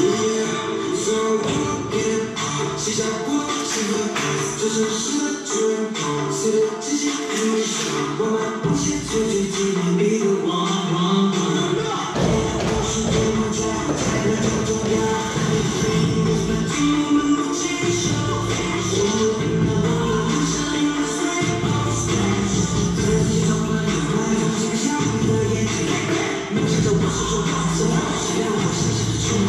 一夜说不变，写下不朽的爱，这城市全部写进余生。我们谱写最最甜蜜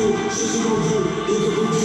Cristo, Jesus, Jesus, Jesus, Jesus,